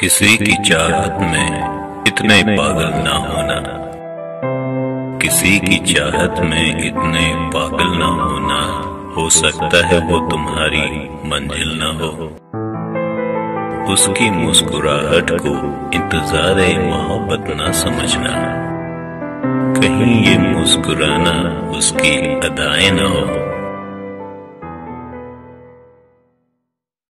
किसी की चाहत में इतने पागल ना होना। किसी की चाहत में इतने पागल ना होना। हो सकता है वो तुम्हारी मंजिल ना हो। उसकी मुस्कुराहट को इंतज़ार मोहब्बत ना समझना। कहीं ये मुस्कुराना उसकी अदाएँ ना हो।